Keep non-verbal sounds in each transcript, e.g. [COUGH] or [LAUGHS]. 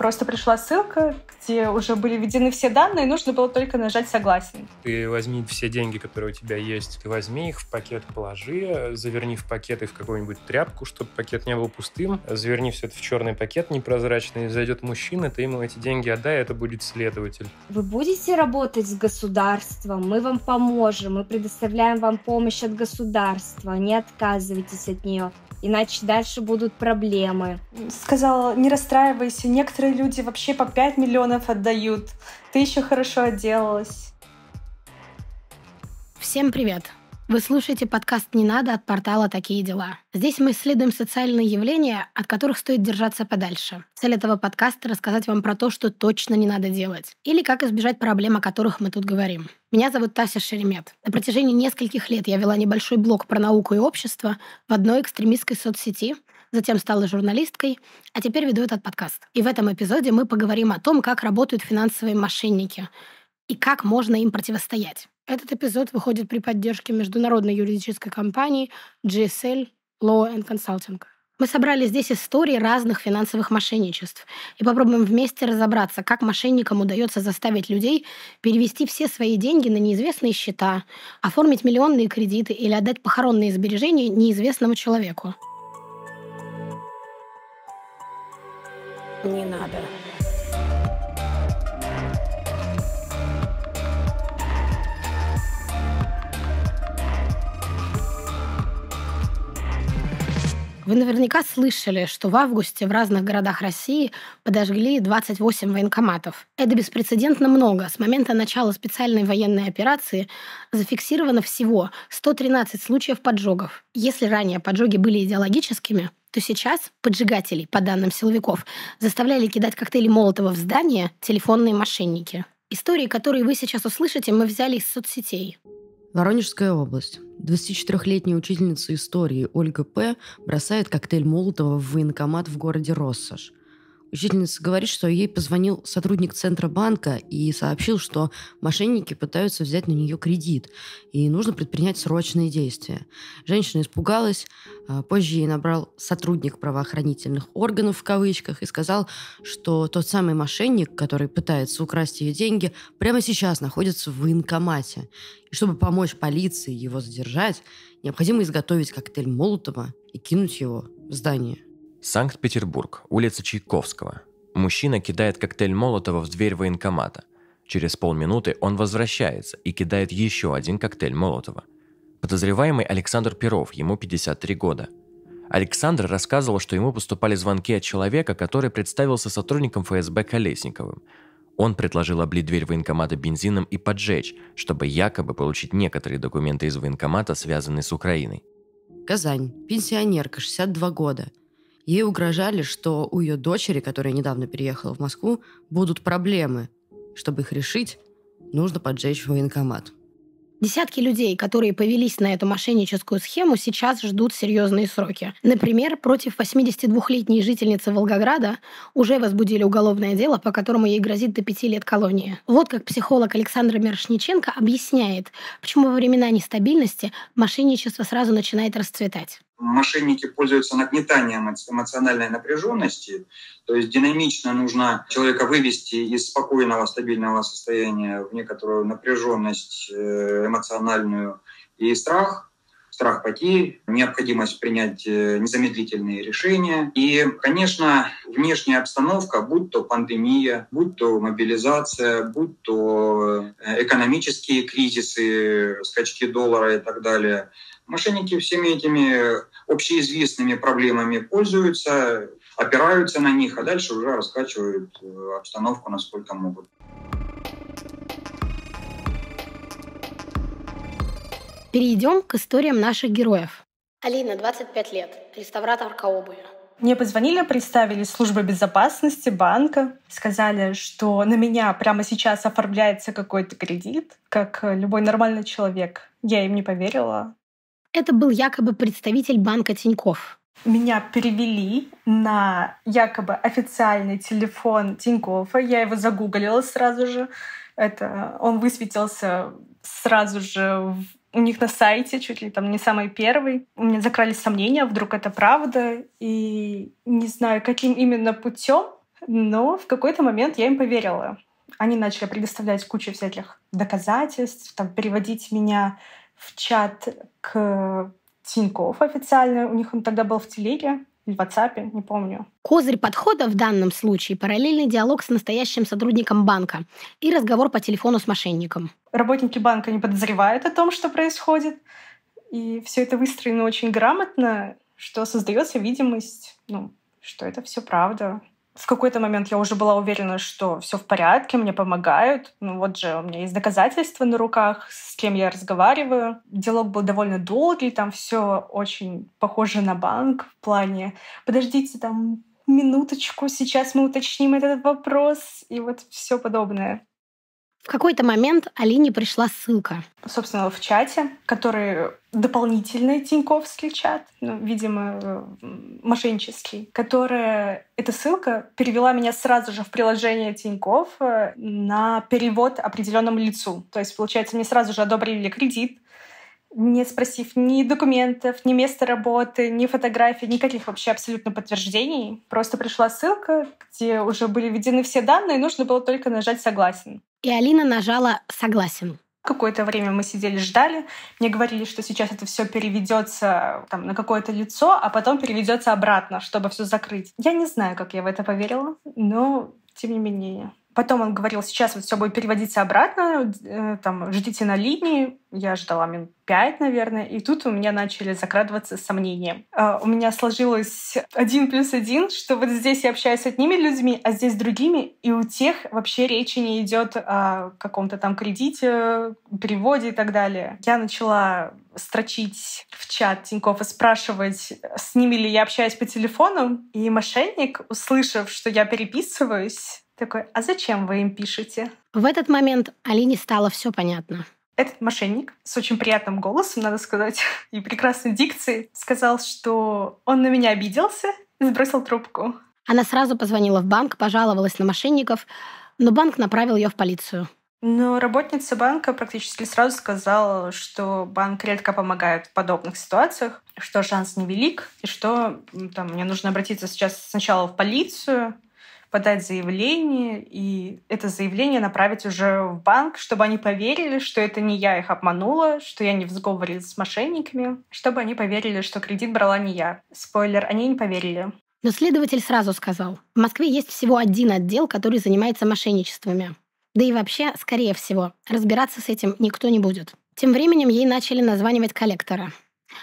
Просто пришла ссылка, где уже были введены все данные, нужно было только нажать «Согласен». Ты возьми все деньги, которые у тебя есть, ты возьми их в пакет, положи, заверни в пакет и в какую-нибудь тряпку, чтобы пакет не был пустым, заверни все это в черный пакет непрозрачный, зайдет мужчина, ты ему эти деньги отдай, это будет следователь. Вы будете работать с государством, мы вам поможем, мы предоставляем вам помощь от государства, не отказывайтесь от нее иначе дальше будут проблемы. Сказала, не расстраивайся, некоторые люди вообще по 5 миллионов отдают. Ты еще хорошо отделалась. Всем привет! Вы слушаете подкаст «Не надо» от портала «Такие дела». Здесь мы исследуем социальные явления, от которых стоит держаться подальше. Цель этого подкаста — рассказать вам про то, что точно не надо делать. Или как избежать проблем, о которых мы тут говорим. Меня зовут Тася Шеремет. На протяжении нескольких лет я вела небольшой блог про науку и общество в одной экстремистской соцсети, затем стала журналисткой, а теперь веду этот подкаст. И в этом эпизоде мы поговорим о том, как работают финансовые мошенники и как можно им противостоять. Этот эпизод выходит при поддержке международной юридической компании GSL Law and Consulting. Мы собрали здесь истории разных финансовых мошенничеств и попробуем вместе разобраться, как мошенникам удается заставить людей перевести все свои деньги на неизвестные счета, оформить миллионные кредиты или отдать похоронные сбережения неизвестному человеку. Не надо. Вы наверняка слышали, что в августе в разных городах России подожгли 28 военкоматов. Это беспрецедентно много. С момента начала специальной военной операции зафиксировано всего 113 случаев поджогов. Если ранее поджоги были идеологическими, то сейчас поджигателей, по данным силовиков, заставляли кидать коктейли Молотова в здание телефонные мошенники. Истории, которые вы сейчас услышите, мы взяли из соцсетей. Воронежская область. 24-летняя учительница истории Ольга П. бросает коктейль Молотова в военкомат в городе Россош. Учительница говорит, что ей позвонил сотрудник Центробанка и сообщил, что мошенники пытаются взять на нее кредит, и нужно предпринять срочные действия. Женщина испугалась, а позже ей набрал сотрудник правоохранительных органов в кавычках и сказал, что тот самый мошенник, который пытается украсть ее деньги, прямо сейчас находится в военкомате. И чтобы помочь полиции его задержать, необходимо изготовить коктейль Молотова и кинуть его в здание. Санкт-Петербург, улица Чайковского. Мужчина кидает коктейль Молотова в дверь военкомата. Через полминуты он возвращается и кидает еще один коктейль Молотова. Подозреваемый Александр Перов, ему 53 года. Александр рассказывал, что ему поступали звонки от человека, который представился сотрудником ФСБ Колесниковым. Он предложил облить дверь военкомата бензином и поджечь, чтобы якобы получить некоторые документы из военкомата, связанные с Украиной. Казань. Пенсионерка, 62 года. Ей угрожали, что у ее дочери, которая недавно переехала в Москву, будут проблемы. Чтобы их решить, нужно поджечь военкомат. Десятки людей, которые повелись на эту мошенническую схему, сейчас ждут серьезные сроки. Например, против 82-летней жительницы Волгограда уже возбудили уголовное дело, по которому ей грозит до пяти лет колонии. Вот как психолог Александр Мирошниченко объясняет, почему во времена нестабильности мошенничество сразу начинает расцветать мошенники пользуются нагнетанием эмоциональной напряженности, то есть динамично нужно человека вывести из спокойного, стабильного состояния в некоторую напряженность э, эмоциональную и страх, страх потерь, необходимость принять э, незамедлительные решения. И, конечно, внешняя обстановка, будь то пандемия, будь то мобилизация, будь то э, экономические кризисы, скачки доллара и так далее – Мошенники всеми этими общеизвестными проблемами пользуются, опираются на них, а дальше уже раскачивают э, обстановку насколько могут. Перейдем к историям наших героев. Алина, 25 лет, реставраторка обуви. Мне позвонили, представили службы безопасности банка, сказали, что на меня прямо сейчас оформляется какой-то кредит, как любой нормальный человек. Я им не поверила. Это был якобы представитель банка Тиньков. Меня перевели на якобы официальный телефон Тинькоффа. Я его загуглила сразу же. Это он высветился сразу же у них на сайте, чуть ли там не самый первый. У меня закрались сомнения, вдруг это правда. И не знаю, каким именно путем Но в какой-то момент я им поверила. Они начали предоставлять кучу всяких доказательств, там, переводить меня в чат к Тинькофф официально. У них он тогда был в телеге или в WhatsApp, не помню. Козырь подхода в данном случае – параллельный диалог с настоящим сотрудником банка и разговор по телефону с мошенником. Работники банка не подозревают о том, что происходит. И все это выстроено очень грамотно, что создается видимость, ну, что это все правда. В какой-то момент я уже была уверена, что все в порядке, мне помогают. Ну вот же у меня есть доказательства на руках, с кем я разговариваю. Диалог был довольно долгий, там все очень похоже на банк в плане «подождите, там минуточку, сейчас мы уточним этот вопрос» и вот все подобное. В какой-то момент Алине пришла ссылка. Собственно, в чате, который дополнительный Тиньковский чат, ну, видимо, мошеннический, которая... Эта ссылка перевела меня сразу же в приложение Тиньков э, на перевод определенному лицу. То есть, получается, мне сразу же одобрили кредит, не спросив ни документов, ни места работы, ни фотографий, никаких вообще абсолютно подтверждений. Просто пришла ссылка, где уже были введены все данные, нужно было только нажать «Согласен». И Алина нажала «Согласен». Какое-то время мы сидели, ждали. Мне говорили, что сейчас это все переведется там, на какое-то лицо, а потом переведется обратно, чтобы все закрыть. Я не знаю, как я в это поверила, но тем не менее. Потом он говорил, сейчас вот все будет переводиться обратно, э, там, ждите на линии. Я ждала минут пять, наверное, и тут у меня начали закрадываться сомнения. А, у меня сложилось один плюс один, что вот здесь я общаюсь с одними людьми, а здесь с другими, и у тех вообще речи не идет о каком-то там кредите, переводе и так далее. Я начала строчить в чат Тинькофф и спрашивать, с ними ли я общаюсь по телефону, и мошенник, услышав, что я переписываюсь, такой, а зачем вы им пишете? В этот момент Алине стало все понятно. Этот мошенник с очень приятным голосом, надо сказать, [LAUGHS] и прекрасной дикцией сказал, что он на меня обиделся и сбросил трубку. Она сразу позвонила в банк, пожаловалась на мошенников, но банк направил ее в полицию. Но работница банка практически сразу сказала, что банк редко помогает в подобных ситуациях, что шанс невелик, и что там, мне нужно обратиться сейчас сначала в полицию, подать заявление, и это заявление направить уже в банк, чтобы они поверили, что это не я их обманула, что я не в сговоре с мошенниками, чтобы они поверили, что кредит брала не я. Спойлер, они не поверили. Но следователь сразу сказал, в Москве есть всего один отдел, который занимается мошенничествами. Да и вообще, скорее всего, разбираться с этим никто не будет. Тем временем ей начали названивать коллектора.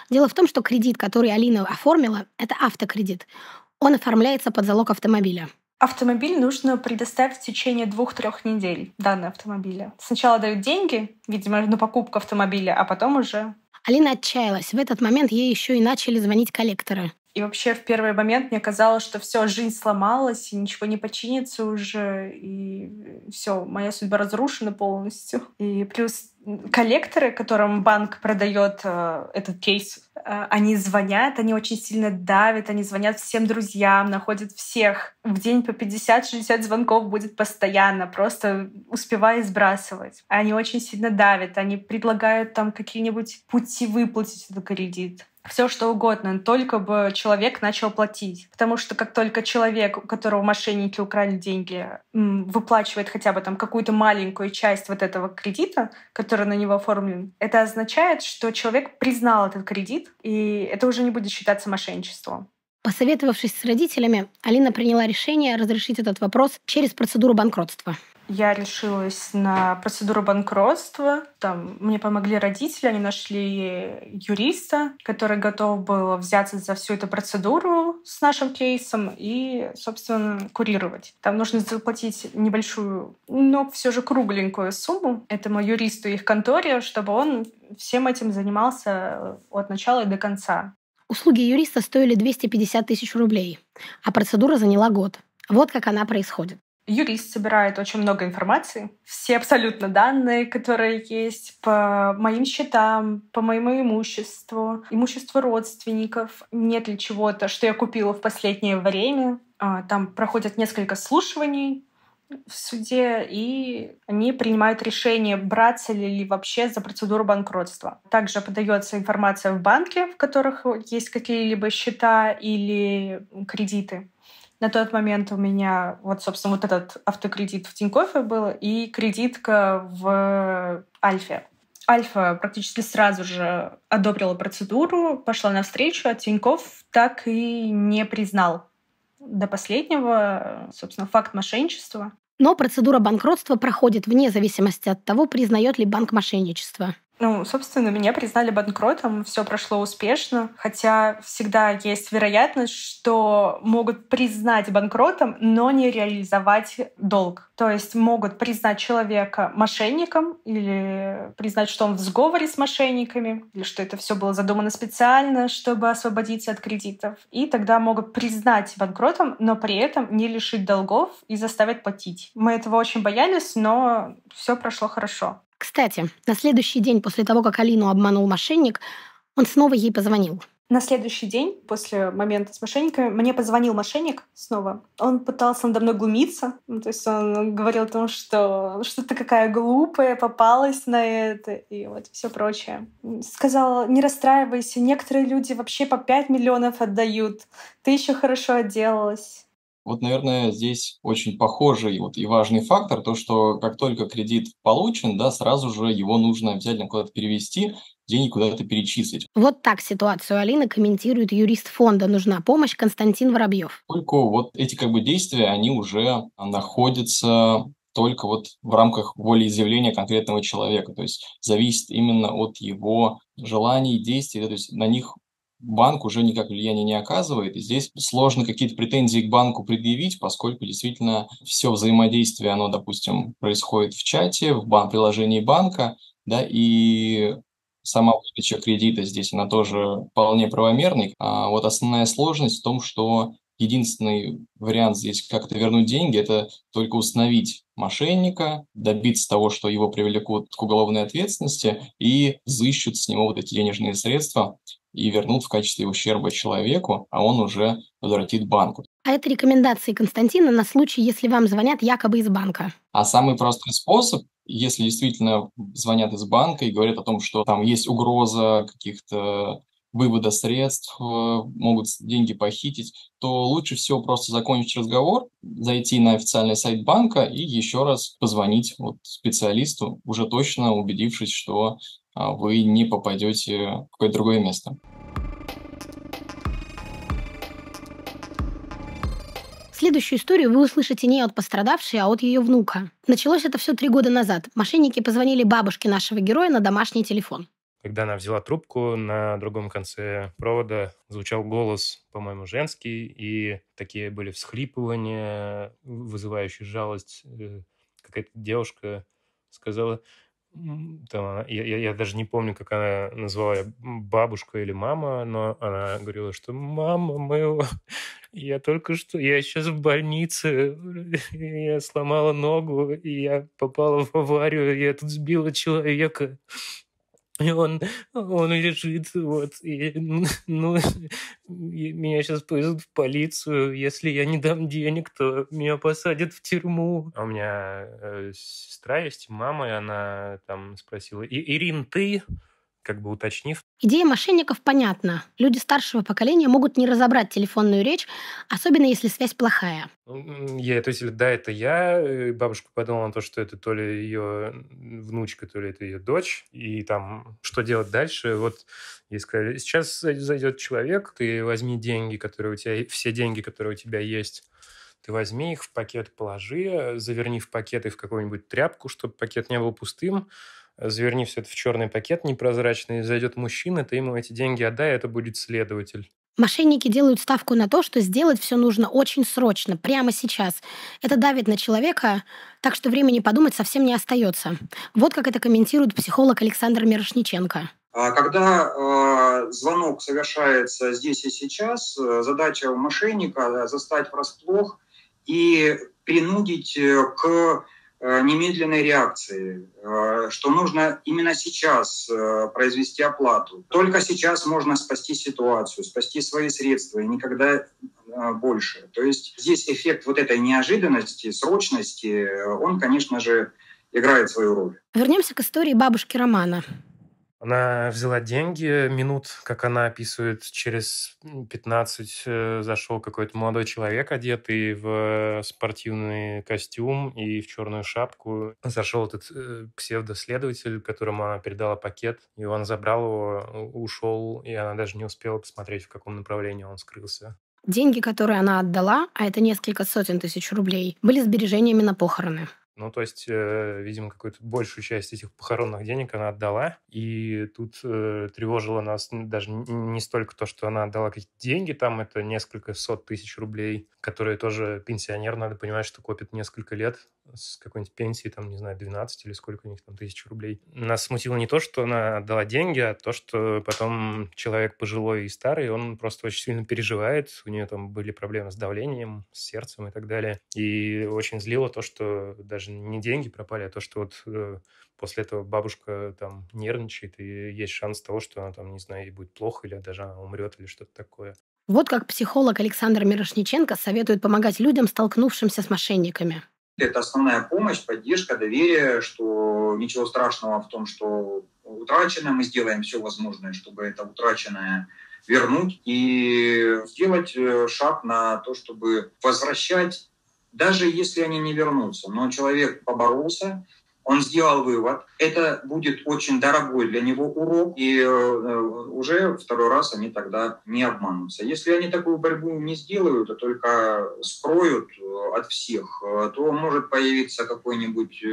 Дело в том, что кредит, который Алина оформила, это автокредит. Он оформляется под залог автомобиля. Автомобиль нужно предоставить в течение двух-трех недель, данные автомобиля. Сначала дают деньги, видимо, на покупку автомобиля, а потом уже... Алина отчаялась. В этот момент ей еще и начали звонить коллекторы. И вообще в первый момент мне казалось, что все, жизнь сломалась, и ничего не починится уже, и все, моя судьба разрушена полностью. И плюс коллекторы, которым банк продает э, этот кейс, э, они звонят, они очень сильно давят, они звонят всем друзьям, находят всех. В день по 50-60 звонков будет постоянно, просто успевая сбрасывать. Они очень сильно давят, они предлагают там какие-нибудь пути выплатить этот кредит все что угодно, только бы человек начал платить. Потому что как только человек, у которого мошенники украли деньги, выплачивает хотя бы там какую-то маленькую часть вот этого кредита, который на него оформлен, это означает, что человек признал этот кредит, и это уже не будет считаться мошенничеством. Посоветовавшись с родителями, Алина приняла решение разрешить этот вопрос через процедуру банкротства я решилась на процедуру банкротства. Там мне помогли родители, они нашли юриста, который готов был взяться за всю эту процедуру с нашим кейсом и, собственно, курировать. Там нужно заплатить небольшую, но все же кругленькую сумму этому юристу их конторе, чтобы он всем этим занимался от начала и до конца. Услуги юриста стоили 250 тысяч рублей, а процедура заняла год. Вот как она происходит. Юрист собирает очень много информации, все абсолютно данные, которые есть по моим счетам, по моему имуществу, имуществу родственников, нет ли чего-то, что я купила в последнее время. А, там проходят несколько слушаний в суде, и они принимают решение, браться ли вообще за процедуру банкротства. Также подается информация в банке, в которых есть какие-либо счета или кредиты На тот момент у меня вот, собственно, вот этот автокредит в Тинькоффе был и кредитка в Альфе. Альфа практически сразу же одобрила процедуру, пошла навстречу, а Тинькофф так и не признал до последнего, собственно, факт мошенничества. Но процедура банкротства проходит вне зависимости от того, признает ли банк мошенничество. Ну, собственно, меня признали банкротом, все прошло успешно, хотя всегда есть вероятность, что могут признать банкротом, но не реализовать долг. То есть могут признать человека мошенником или признать, что он в сговоре с мошенниками, или что это все было задумано специально, чтобы освободиться от кредитов. И тогда могут признать банкротом, но при этом не лишить долгов и заставить платить. Мы этого очень боялись, но все прошло хорошо. Кстати, на следующий день после того, как Алину обманул мошенник, он снова ей позвонил. На следующий день, после момента с мошенниками, мне позвонил мошенник снова. Он пытался надо мной глумиться. Ну, то есть он говорил о том, что что ты какая глупая, попалась на это, и вот все прочее. Сказал, не расстраивайся, некоторые люди вообще по 5 миллионов отдают. Ты еще хорошо отделалась. Вот, наверное, здесь очень похожий вот и важный фактор, то, что как только кредит получен, да, сразу же его нужно обязательно куда-то перевести, деньги куда-то перечислить. Вот так ситуацию Алины комментирует юрист фонда «Нужна помощь» Константин Воробьев. Только вот эти как бы действия, они уже находятся только вот в рамках волеизъявления конкретного человека. То есть зависит именно от его желаний, действий, да, то есть на них банк уже никак влияния не оказывает. И здесь сложно какие-то претензии к банку предъявить, поскольку действительно все взаимодействие, оно, допустим, происходит в чате, в бан приложении банка, да, и сама выдача кредита здесь, она тоже вполне правомерной. А вот основная сложность в том, что единственный вариант здесь как-то вернуть деньги, это только установить мошенника, добиться того, что его привлекут к уголовной ответственности и взыщут с него вот эти денежные средства и вернут в качестве ущерба человеку, а он уже возвратит банку. А это рекомендации Константина на случай, если вам звонят якобы из банка. А самый простой способ, если действительно звонят из банка и говорят о том, что там есть угроза каких-то вывода средств, э, могут деньги похитить, то лучше всего просто закончить разговор, зайти на официальный сайт банка и еще раз позвонить вот специалисту, уже точно убедившись, что вы не попадете в какое-то другое место. Следующую историю вы услышите не от пострадавшей, а от ее внука. Началось это все три года назад. Мошенники позвонили бабушке нашего героя на домашний телефон. Когда она взяла трубку, на другом конце провода звучал голос, по-моему, женский, и такие были всхлипывания, вызывающие жалость. Э, какая-то девушка сказала, там, я, я, я даже не помню, как она назвала бабушка или мама, но она говорила, что мама, мы, [LAUGHS] я только что, я сейчас в больнице, [LAUGHS] я сломала ногу, и я попала в аварию, я тут сбила человека. И он, он лежит, вот, и, ну, и меня сейчас повезут в полицию. Если я не дам денег, то меня посадят в тюрьму. А у меня э, сестра есть, мама, и она там спросила, Ирин, ты? Как бы уточнив. Идея мошенников понятна. Люди старшего поколения могут не разобрать телефонную речь, особенно если связь плохая. Я, то есть, да, это я. Бабушка подумала на то, что это то ли ее внучка, то ли это ее дочь. И там, что делать дальше? Вот ей сказали, сейчас зайдет человек, ты возьми деньги, которые у тебя, все деньги, которые у тебя есть, ты возьми их в пакет, положи, заверни в пакет и в какую-нибудь тряпку, чтобы пакет не был пустым, заверни все это в черный пакет непрозрачный, зайдет мужчина, ты ему эти деньги отдай, это будет следователь. Мошенники делают ставку на то, что сделать все нужно очень срочно, прямо сейчас. Это давит на человека, так что времени подумать совсем не остается. Вот как это комментирует психолог Александр Мирошниченко. А когда э, звонок совершается здесь и сейчас, э, задача у мошенника застать врасплох и принудить э, к немедленной реакции, э, что нужно именно сейчас э, произвести оплату. Только сейчас можно спасти ситуацию, спасти свои средства, и никогда больше. То есть здесь эффект вот этой неожиданности, срочности, он, конечно же, играет свою роль. Вернемся к истории бабушки Романа. Она взяла деньги, минут, как она описывает, через 15 э, зашел какой-то молодой человек, одетый в спортивный костюм и в черную шапку. Зашел этот э, псевдоследователь, которому она передала пакет, и он забрал его, ушел, и она даже не успела посмотреть, в каком направлении он скрылся. Деньги, которые она отдала, а это несколько сотен тысяч рублей, были сбережениями на похороны. Ну, то есть, э, видимо, какую-то большую часть этих похоронных денег она отдала. И тут э, тревожило нас даже не столько то, что она отдала какие-то деньги, там это несколько сот тысяч рублей, которые тоже пенсионер, надо понимать, что копит несколько лет с какой-нибудь пенсии, там, не знаю, 12 или сколько у них там тысяч рублей. Нас смутило не то, что она отдала деньги, а то, что потом человек пожилой и старый, он просто очень сильно переживает, у нее там были проблемы с давлением, с сердцем и так далее. И очень злило то, что даже не деньги пропали, а то, что вот э, после этого бабушка там нервничает, и есть шанс того, что она там, не знаю, ей будет плохо, или даже она умрет, или что-то такое. Вот как психолог Александр Мирошниченко советует помогать людям, столкнувшимся с мошенниками. Это основная помощь, поддержка, доверие, что ничего страшного в том, что утрачено, мы сделаем все возможное, чтобы это утраченное вернуть и сделать э, шаг на то, чтобы возвращать, даже если они не вернутся. Но человек поборолся, он сделал вывод, это будет очень дорогой для него урок, и э, уже второй раз они тогда не обманутся. Если они такую борьбу не сделают, а только скроют э, от всех, э, то может появиться какой-нибудь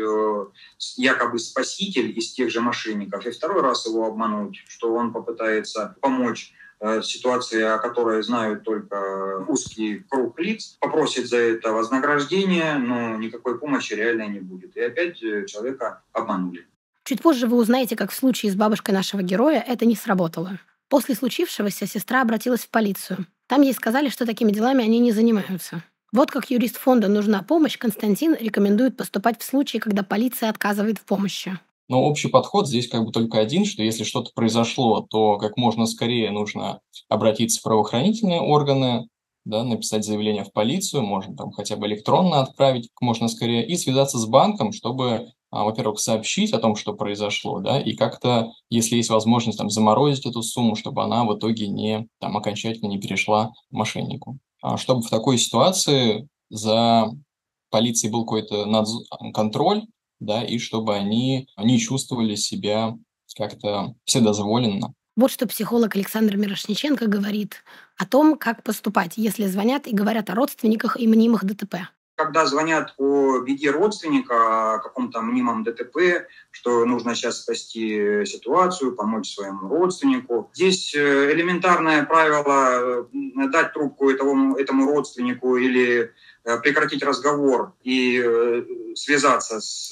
якобы спаситель из тех же мошенников, и второй раз его обмануть, что он попытается помочь Э, ситуации, о которой знают только узкий круг лиц, попросит за это вознаграждение, но никакой помощи реально не будет. И опять э, человека обманули. Чуть позже вы узнаете, как в случае с бабушкой нашего героя это не сработало. После случившегося сестра обратилась в полицию. Там ей сказали, что такими делами они не занимаются. Вот как юрист фонда «Нужна помощь» Константин рекомендует поступать в случае, когда полиция отказывает в помощи. Но общий подход здесь как бы только один, что если что-то произошло, то как можно скорее нужно обратиться в правоохранительные органы, да, написать заявление в полицию, можно там хотя бы электронно отправить можно скорее, и связаться с банком, чтобы, а, во-первых, сообщить о том, что произошло, да, и как-то, если есть возможность там заморозить эту сумму, чтобы она в итоге не там окончательно не перешла мошеннику. А чтобы в такой ситуации за полицией был какой-то надз... контроль, да, и чтобы они, они чувствовали себя как-то вседозволенно. Вот что психолог Александр Мирошниченко говорит о том, как поступать, если звонят и говорят о родственниках и мнимых ДТП. Когда звонят о беде родственника, о каком-то мнимом ДТП, что нужно сейчас спасти ситуацию, помочь своему родственнику. Здесь э, элементарное правило э, дать трубку этому, этому родственнику или Э, прекратить разговор и связаться с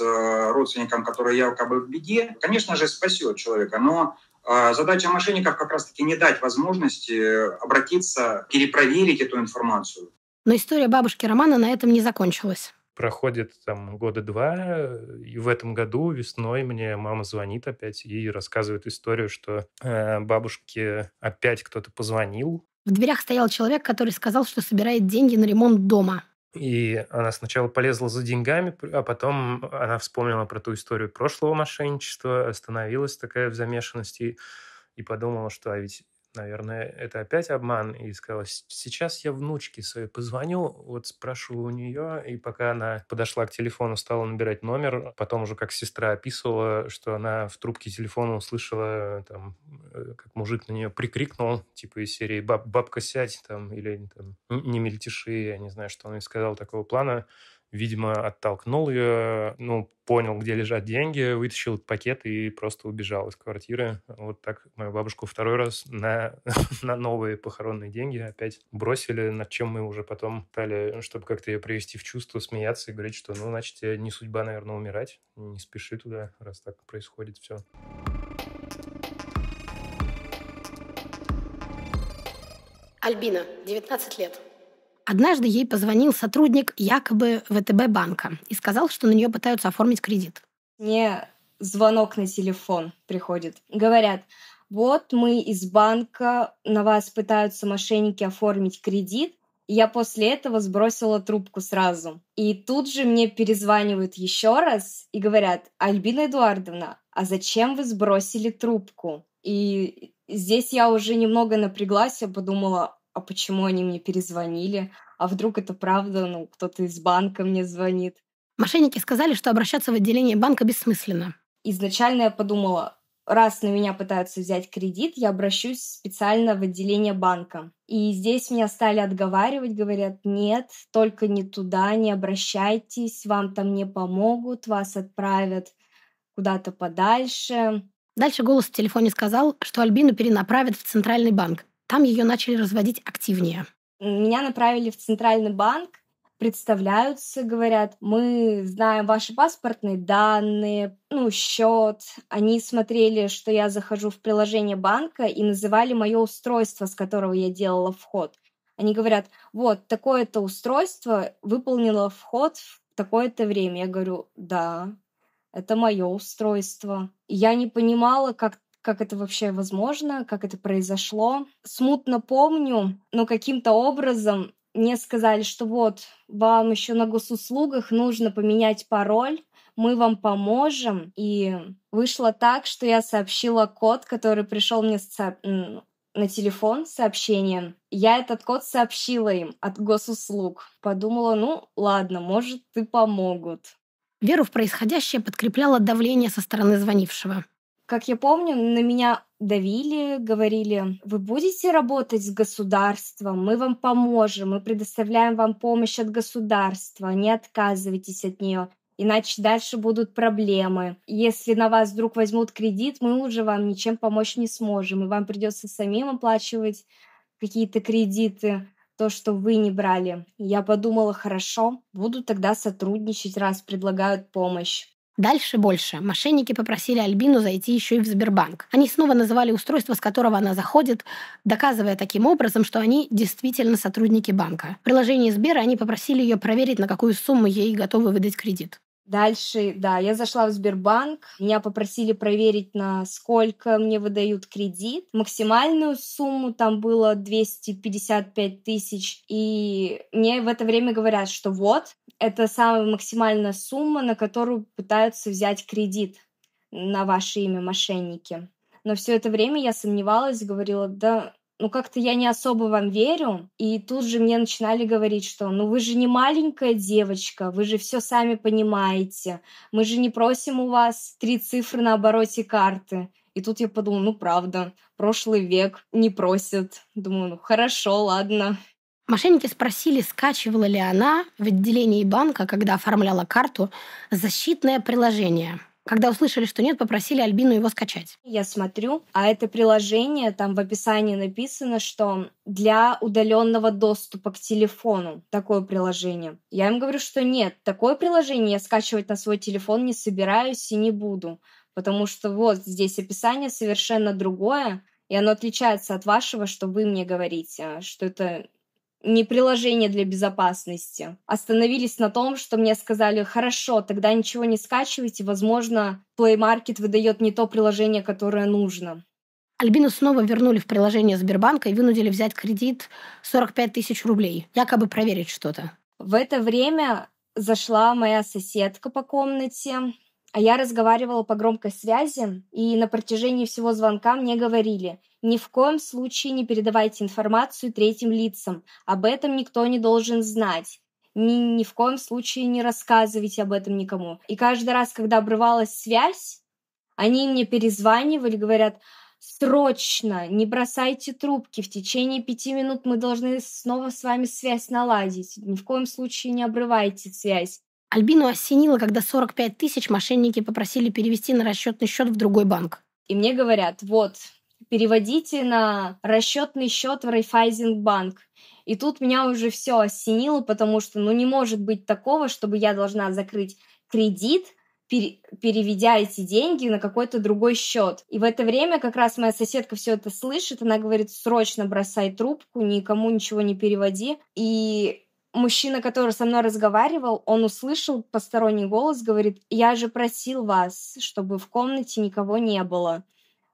родственником, который якобы в беде, конечно же, спасет человека. Но задача мошенников как раз-таки не дать возможности обратиться, перепроверить эту информацию. Но история бабушки Романа на этом не закончилась. Проходит там года два, и в этом году весной мне мама звонит опять и рассказывает историю, что э, бабушке опять кто-то позвонил. В дверях стоял человек, который сказал, что собирает деньги на ремонт дома. И она сначала полезла за деньгами, а потом она вспомнила про ту историю прошлого мошенничества, остановилась такая в замешанности и подумала, что а ведь наверное, это опять обман, и сказала, сейчас я внучке своей позвоню, вот спрошу у нее, и пока она подошла к телефону, стала набирать номер, потом уже как сестра описывала, что она в трубке телефона услышала, там, э, как мужик на нее прикрикнул, типа из серии «Баб, «Бабка, сядь», там, или там, «Не мельтеши», я не знаю, что он ей сказал такого плана, видимо, оттолкнул ее, ну, понял, где лежат деньги, вытащил пакет и просто убежал из квартиры. Вот так мою бабушку второй раз на, [LAUGHS] на новые похоронные деньги опять бросили, над чем мы уже потом стали, чтобы как-то ее привести в чувство, смеяться и говорить, что, ну, значит, тебе не судьба, наверное, умирать, не спеши туда, раз так происходит все. Альбина, 19 лет. Однажды ей позвонил сотрудник якобы ВТБ банка и сказал, что на нее пытаются оформить кредит. Мне звонок на телефон приходит. Говорят, вот мы из банка, на вас пытаются мошенники оформить кредит, я после этого сбросила трубку сразу. И тут же мне перезванивают еще раз и говорят, Альбина Эдуардовна, а зачем вы сбросили трубку? И здесь я уже немного напряглась, я подумала, а почему они мне перезвонили? А вдруг это правда, ну, кто-то из банка мне звонит? Мошенники сказали, что обращаться в отделение банка бессмысленно. Изначально я подумала, раз на меня пытаются взять кредит, я обращусь специально в отделение банка. И здесь меня стали отговаривать, говорят, нет, только не туда, не обращайтесь, вам там не помогут, вас отправят куда-то подальше. Дальше голос в телефоне сказал, что Альбину перенаправят в Центральный банк. Там ее начали разводить активнее. Меня направили в Центральный банк, представляются, говорят, мы знаем ваши паспортные данные, ну, счет. Они смотрели, что я захожу в приложение банка и называли мое устройство, с которого я делала вход. Они говорят, вот, такое-то устройство выполнило вход в такое-то время. Я говорю, да, это мое устройство. Я не понимала, как как это вообще возможно, как это произошло. Смутно помню, но каким-то образом мне сказали, что вот, вам еще на госуслугах нужно поменять пароль, мы вам поможем. И вышло так, что я сообщила код, который пришел мне на телефон сообщением. Я этот код сообщила им от госуслуг. Подумала, ну ладно, может и помогут. Веру в происходящее подкрепляло давление со стороны звонившего. Как я помню, на меня давили, говорили, вы будете работать с государством, мы вам поможем, мы предоставляем вам помощь от государства, не отказывайтесь от нее, иначе дальше будут проблемы. Если на вас вдруг возьмут кредит, мы уже вам ничем помочь не сможем, и вам придется самим оплачивать какие-то кредиты, то, что вы не брали. Я подумала, хорошо, буду тогда сотрудничать, раз предлагают помощь. Дальше больше. Мошенники попросили Альбину зайти еще и в Сбербанк. Они снова называли устройство, с которого она заходит, доказывая таким образом, что они действительно сотрудники банка. В приложении Сбера они попросили ее проверить, на какую сумму ей готовы выдать кредит. Дальше, да, я зашла в Сбербанк, меня попросили проверить, на сколько мне выдают кредит. Максимальную сумму там было 255 тысяч. И мне в это время говорят, что вот, это самая максимальная сумма, на которую пытаются взять кредит на ваше имя мошенники. Но все это время я сомневалась, говорила, да ну как-то я не особо вам верю. И тут же мне начинали говорить, что ну вы же не маленькая девочка, вы же все сами понимаете. Мы же не просим у вас три цифры на обороте карты. И тут я подумала, ну правда, прошлый век не просят. Думаю, ну хорошо, ладно. Мошенники спросили, скачивала ли она в отделении банка, когда оформляла карту, защитное приложение – когда услышали, что нет, попросили Альбину его скачать. Я смотрю, а это приложение, там в описании написано, что для удаленного доступа к телефону такое приложение. Я им говорю, что нет, такое приложение я скачивать на свой телефон не собираюсь и не буду, потому что вот здесь описание совершенно другое, и оно отличается от вашего, что вы мне говорите, что это не приложение для безопасности. Остановились на том, что мне сказали, хорошо, тогда ничего не скачивайте, возможно, Play Market выдает не то приложение, которое нужно. Альбину снова вернули в приложение Сбербанка и вынудили взять кредит 45 тысяч рублей, якобы проверить что-то. В это время зашла моя соседка по комнате, а я разговаривала по громкой связи, и на протяжении всего звонка мне говорили, ни в коем случае не передавайте информацию третьим лицам, об этом никто не должен знать. Ни, ни в коем случае не рассказывайте об этом никому. И каждый раз, когда обрывалась связь, они мне перезванивали, говорят, срочно, не бросайте трубки, в течение пяти минут мы должны снова с вами связь наладить. Ни в коем случае не обрывайте связь. Альбину осенило, когда 45 тысяч мошенники попросили перевести на расчетный счет в другой банк. И мне говорят, вот, переводите на расчетный счет в Райфайзенбанк. И тут меня уже все осенило, потому что, ну, не может быть такого, чтобы я должна закрыть кредит, переведя эти деньги на какой-то другой счет. И в это время как раз моя соседка все это слышит, она говорит, срочно бросай трубку, никому ничего не переводи. И мужчина, который со мной разговаривал, он услышал посторонний голос, говорит, я же просил вас, чтобы в комнате никого не было.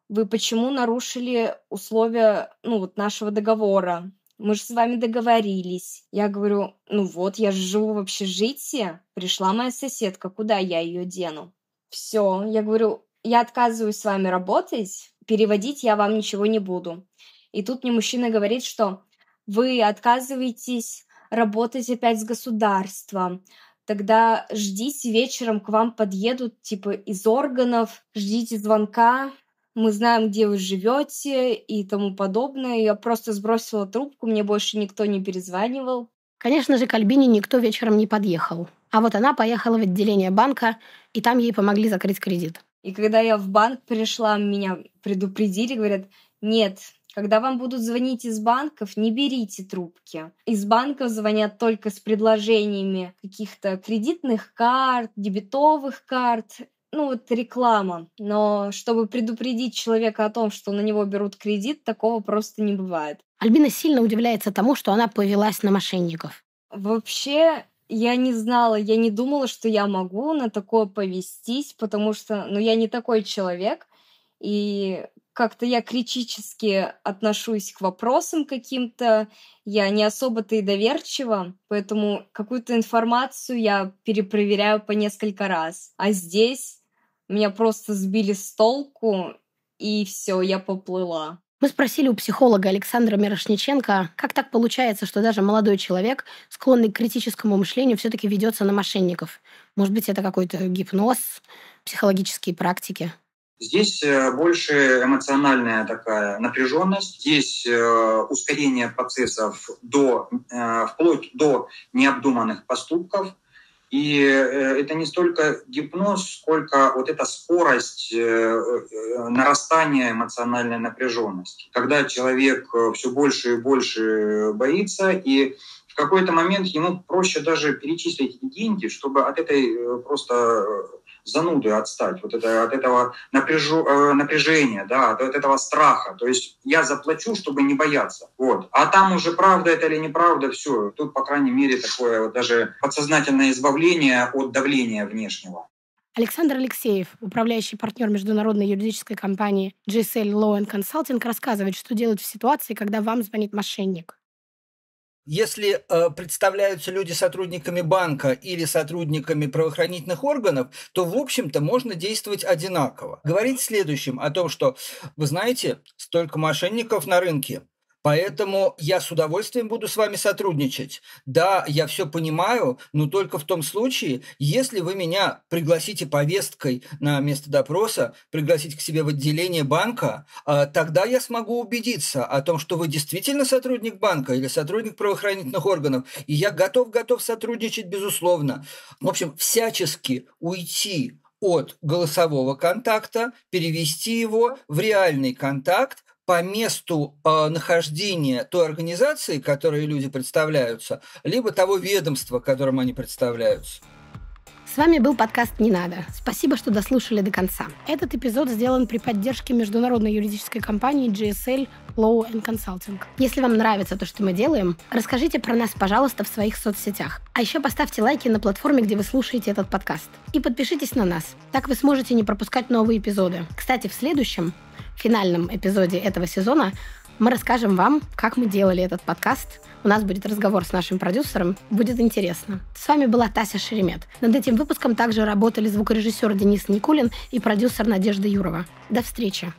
Вы почему нарушили условия ну, вот нашего договора? Мы же с вами договорились. Я говорю, ну вот, я же живу в общежитии. Пришла моя соседка, куда я ее дену? Все, я говорю, я отказываюсь с вами работать, переводить я вам ничего не буду. И тут мне мужчина говорит, что вы отказываетесь работать опять с государством, тогда ждите вечером к вам подъедут типа из органов, ждите звонка, мы знаем, где вы живете и тому подобное. Я просто сбросила трубку, мне больше никто не перезванивал. Конечно же, к Альбине никто вечером не подъехал. А вот она поехала в отделение банка, и там ей помогли закрыть кредит. И когда я в банк пришла, меня предупредили, говорят, нет, когда вам будут звонить из банков, не берите трубки. Из банков звонят только с предложениями каких-то кредитных карт, дебетовых карт, ну вот реклама. Но чтобы предупредить человека о том, что на него берут кредит, такого просто не бывает. Альбина сильно удивляется тому, что она повелась на мошенников. Вообще, я не знала, я не думала, что я могу на такое повестись, потому что, ну, я не такой человек, и как-то я критически отношусь к вопросам каким-то, я не особо-то и доверчива, поэтому какую-то информацию я перепроверяю по несколько раз. А здесь меня просто сбили с толку, и все, я поплыла. Мы спросили у психолога Александра Мирошниченко, как так получается, что даже молодой человек, склонный к критическому мышлению, все-таки ведется на мошенников. Может быть, это какой-то гипноз, психологические практики? Здесь э, больше эмоциональная такая напряженность, здесь э, ускорение процессов до, э, вплоть до необдуманных поступков – и это не столько гипноз, сколько вот эта скорость нарастания эмоциональной напряженности. Когда человек все больше и больше боится, и в какой-то момент ему проще даже перечислить деньги, чтобы от этой просто зануды отстать, вот это, от этого напряжу, э, напряжения, да, от этого страха. То есть я заплачу, чтобы не бояться. Вот. А там уже правда это или неправда, все. Тут, по крайней мере, такое вот даже подсознательное избавление от давления внешнего. Александр Алексеев, управляющий партнер международной юридической компании GSL Law Consulting, рассказывает, что делать в ситуации, когда вам звонит мошенник. Если э, представляются люди сотрудниками банка или сотрудниками правоохранительных органов, то, в общем-то, можно действовать одинаково. Говорить следующим о том, что, вы знаете, столько мошенников на рынке, Поэтому я с удовольствием буду с вами сотрудничать. Да, я все понимаю, но только в том случае, если вы меня пригласите повесткой на место допроса, пригласите к себе в отделение банка, а, тогда я смогу убедиться о том, что вы действительно сотрудник банка или сотрудник правоохранительных органов, и я готов-готов сотрудничать, безусловно. В общем, всячески уйти от голосового контакта, перевести его в реальный контакт, по месту э, нахождения той организации, которой люди представляются, либо того ведомства, которым они представляются. С вами был подкаст «Не надо». Спасибо, что дослушали до конца. Этот эпизод сделан при поддержке международной юридической компании GSL Law and Consulting. Если вам нравится то, что мы делаем, расскажите про нас, пожалуйста, в своих соцсетях. А еще поставьте лайки на платформе, где вы слушаете этот подкаст. И подпишитесь на нас. Так вы сможете не пропускать новые эпизоды. Кстати, в следующем финальном эпизоде этого сезона мы расскажем вам, как мы делали этот подкаст. У нас будет разговор с нашим продюсером. Будет интересно. С вами была Тася Шеремет. Над этим выпуском также работали звукорежиссер Денис Никулин и продюсер Надежда Юрова. До встречи!